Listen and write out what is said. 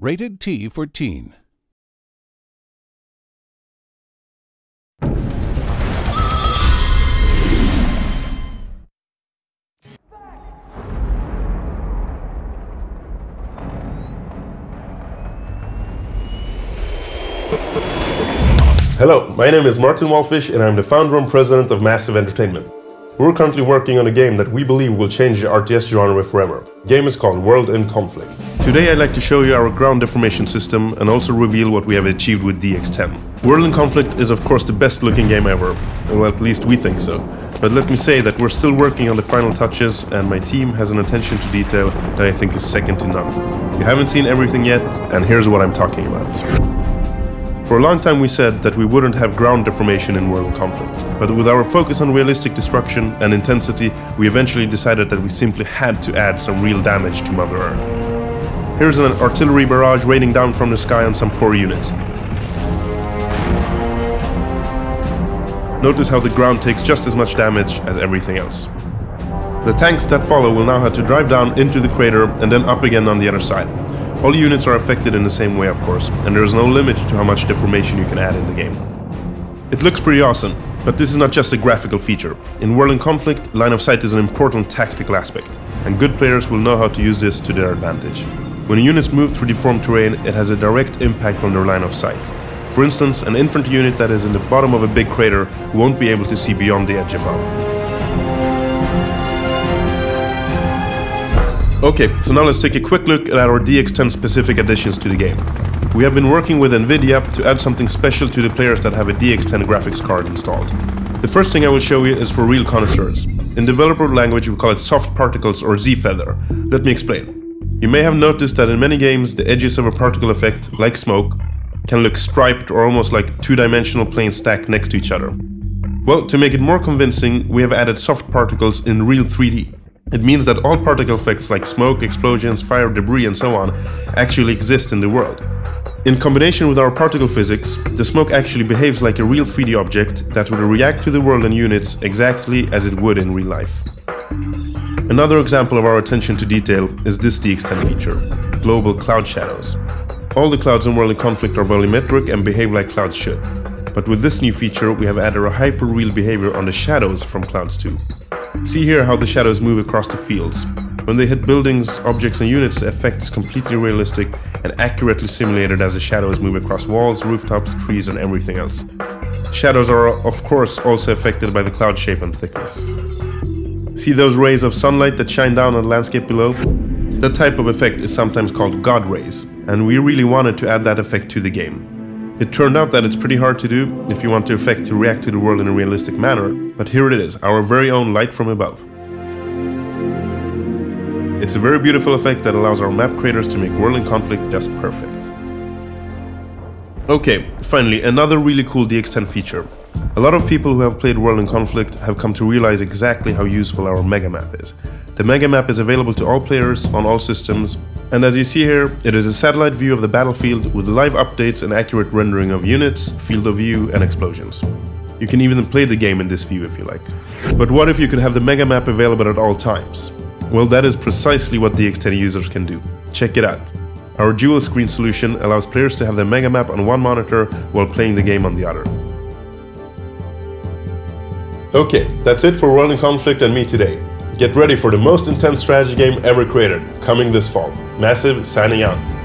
Rated T for Teen. Hello, my name is Martin Walfisz and I'm the founder and president of Massive Entertainment. We're currently working on a game that we believe will change the RTS genre forever. The game is called World in Conflict. Today I'd like to show you our ground deformation system and also reveal what we have achieved with DX10. World in Conflict is of course the best looking game ever, well at least we think so. But let me say that we're still working on the final touches and my team has an attention to detail that I think is second to none. You haven't seen everything yet and here's what I'm talking about. For a long time we said that we wouldn't have ground deformation in World in Conflict, but with our focus on realistic destruction and intensity, we eventually decided that we simply had to add some real damage to Mother Earth. Here's an artillery barrage raining down from the sky on some poor units. Notice how the ground takes just as much damage as everything else. The tanks that follow will now have to drive down into the crater and then up again on the other side. All units are affected in the same way of course, and there is no limit to how much deformation you can add in the game. It looks pretty awesome, but this is not just a graphical feature. In World in Conflict, line of sight is an important tactical aspect, and good players will know how to use this to their advantage. When units move through deformed terrain, it has a direct impact on their line of sight. For instance, an infantry unit that is in the bottom of a big crater won't be able to see beyond the edge above. Okay, so now let's take a quick look at our DX10 specific additions to the game. We have been working with NVIDIA to add something special to the players that have a DX10 graphics card installed. The first thing I will show you is for real connoisseurs. In developer language we call it soft particles or Z-feather. Let me explain. You may have noticed that in many games the edges of a particle effect, like smoke, can look striped or almost like two-dimensional planes stacked next to each other. Well, to make it more convincing, we have added soft particles in real 3D. It means that all particle effects like smoke, explosions, fire, debris and so on actually exist in the world. In combination with our particle physics, the smoke actually behaves like a real 3D object that will react to the world and units exactly as it would in real life. Another example of our attention to detail is this DX10 feature, Global Cloud Shadows. All the clouds in World in Conflict are volumetric and behave like clouds should. But with this new feature, we have added a hyper-real behavior on the shadows from clouds too. See here how the shadows move across the fields. When they hit buildings, objects and units, the effect is completely realistic and accurately simulated as the shadows move across walls, rooftops, trees and everything else. Shadows are of course also affected by the cloud shape and thickness. See those rays of sunlight that shine down on the landscape below? That type of effect is sometimes called God rays, and we really wanted to add that effect to the game. It turned out that it's pretty hard to do if you want the effect to react to the world in a realistic manner, but here it is, our very own light from above. It's a very beautiful effect that allows our map creators to make World in Conflict just perfect. Okay, finally, another really cool DX10 feature. A lot of people who have played World in Conflict have come to realize exactly how useful our mega map is. The mega map is available to all players on all systems, and as you see here, it is a satellite view of the battlefield with live updates and accurate rendering of units, field of view and explosions. You can even play the game in this view if you like. But what if you could have the mega map available at all times? Well, that is precisely what DX10 users can do. Check it out. Our dual screen solution allows players to have their mega map on one monitor while playing the game on the other. Okay, that's it for World in Conflict and me today. Get ready for the most intense strategy game ever created, coming this fall. Massive signing out.